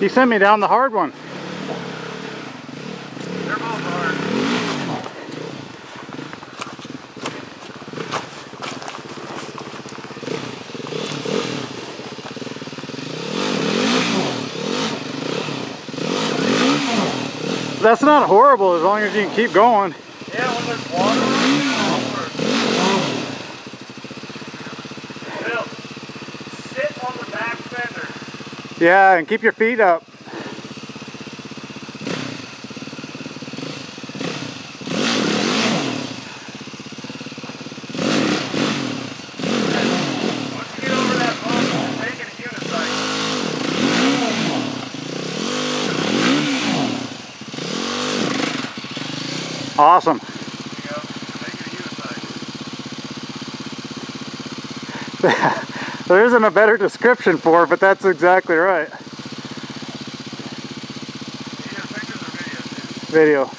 You sent me down the hard one. They're both hard. That's not horrible as long as you can keep going. Yeah, when there's water, Yeah, and keep your feet up. Once you get over that bump, take it a unicycle. Awesome. There you go. Make it a unicycle. there isn't a better description for it, but that's exactly right. You pictures or videos, too? Video.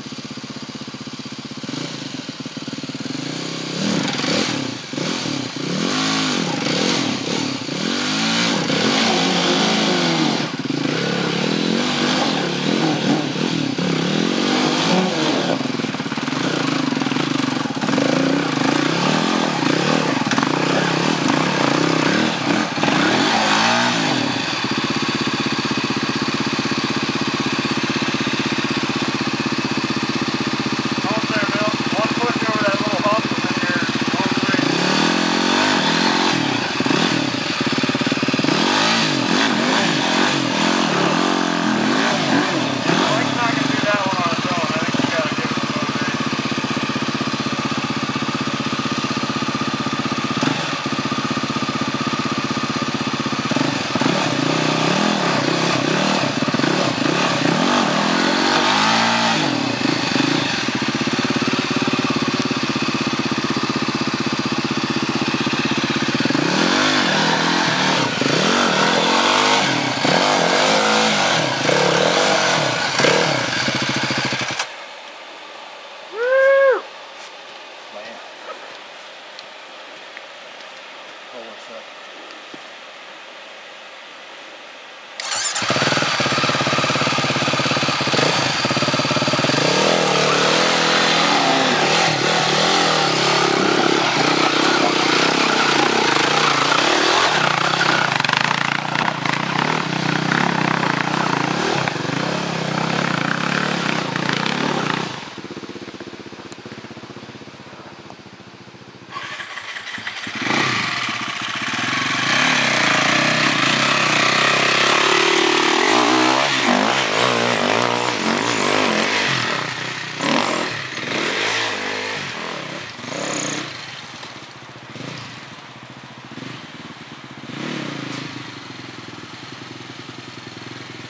Man. Oh, up?